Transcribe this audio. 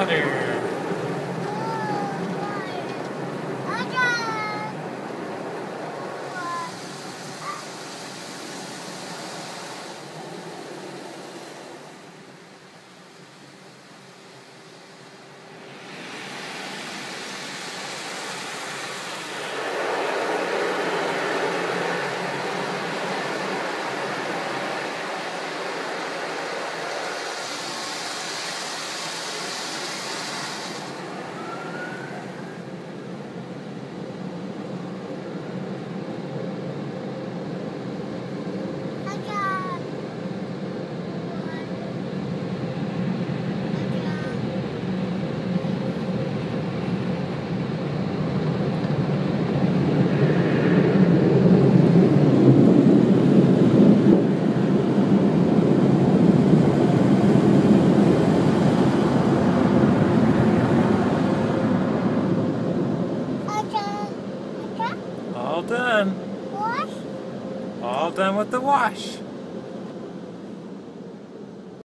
Honor. Done. Wash? All done with the wash.